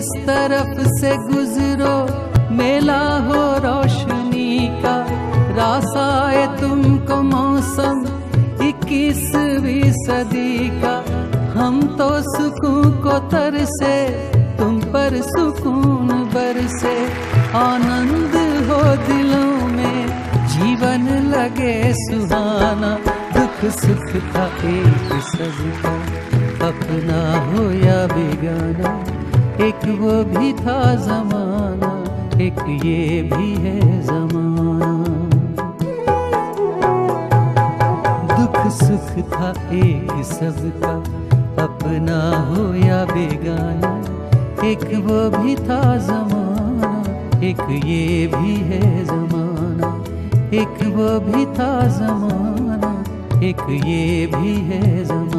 से गुजरो, मेला हो रोशनी का रासाए तुमको मौसम इक्कीसवीं सदी का। हम तो सुकून को तरसे, तुम पर सुकून बरसे। आनंद हो दिलों में, जीवन लगे सुहाना। दुख सुख का एक सबका अपना हो या बेगाना। एक वो भी था जमाना, एक ये भी है जमाना। दुख सुख था एक सबका, अपना हो या बेगाना, एक वो भी था जमाना, एक ये भी है जमाना। एक वो भी था जमाना, एक ये भी है जमाना।